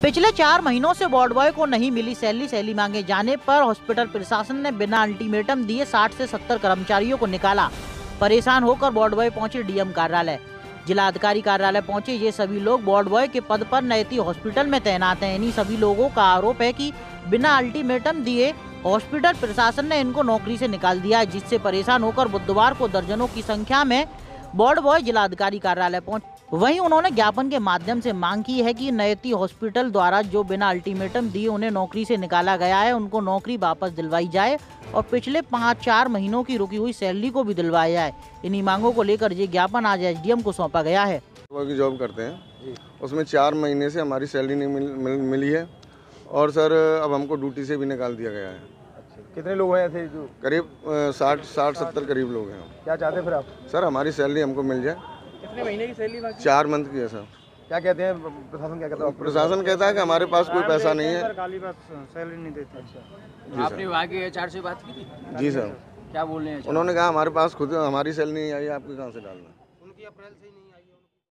पिछले चार महीनों से वार्ड बॉय को नहीं मिली सैलरी सैलरी मांगे जाने पर हॉस्पिटल प्रशासन ने बिना अल्टीमेटम दिए 60 से 70 कर्मचारियों को निकाला। परेशान होकर वार्ड बॉय पहुँचे डीएम कार्यालय। जिला अधिकारी कार्यालय पहुँचे, ये सभी लोग वार्ड बॉय के पद पर नैती हॉस्पिटल में तैनात हैं। इन्हीं सभी लोगों का आरोप है कि बिना अल्टीमेटम दिए हॉस्पिटल प्रशासन ने इनको नौकरी से निकाल दिया जिससे परेशान होकर बुधवार को दर्जनों की संख्या में वार्ड बॉय जिला अधिकारी कार्यालय पहुँच वहीं उन्होंने ज्ञापन के माध्यम से मांग की है कि नयती हॉस्पिटल द्वारा जो बिना अल्टीमेटम दिए उन्हें नौकरी से निकाला गया है उनको नौकरी वापस दिलवाई जाए और पिछले पाँच चार महीनों की रुकी हुई सैलरी को भी दिलवाया जाए। इन्हीं मांगों को लेकर ये ज्ञापन आज एसडीएम को सौंपा गया है। की जॉब करते हैं। उसमें चार महीने से हमारी सैलरी नहीं मिल, मिल, मिली है और सर अब हमको ड्यूटी से भी निकाल दिया गया है। अच्छा कितने लोग हैं ऐसे जो? करीब साठ साठ सत्तर करीब लोग हैं। क्या चाहते हैं फिर आप? सर हमारी सैलरी हमको मिल जाए। कितने महीने की सैलरी बाकी चार मंथ की है सर। क्या कहते हैं प्रशासन क्या कहता है? प्रशासन कहता है कि हमारे पास कोई पैसा नहीं है खाली बात सैलरी नहीं देते। अच्छा। आपने वहाँ के एचआर से बात की थी? जी सर। क्या बोल रहे हैं? उन्होंने कहा हमारे पास खुद हमारी सैलरी नहीं आई आपको कहाँ से डालना? उनकी अप्रैल से ही नहीं